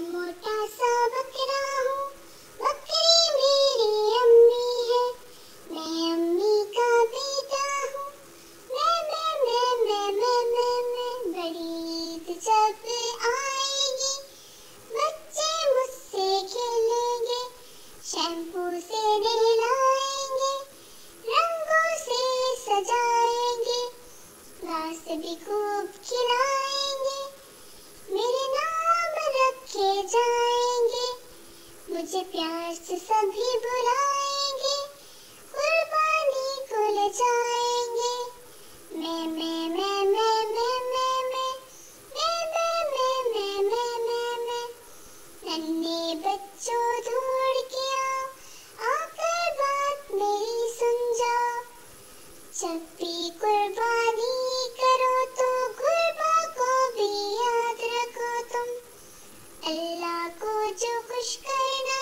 मोटा सा बकरा हूँ, बकरी मेरी अम्मी है। मैं अम्मी का बड़ी बच्चे मुझसे खेलेंगे, शैम्पू से रंगों से सजाएँगे। भी खूब खिलाएँगे। मुझे प्यार से सभी बुलाएँगे कुर्बानी को ले जाएँगे मैं मैं मैं मैं मैं मैं मैं मैं मैं मैं मैं मैं मैं मैं नन्हे बच्चों दौड़ के आओ आकर बात मेरी सुन जाओ जब しかいな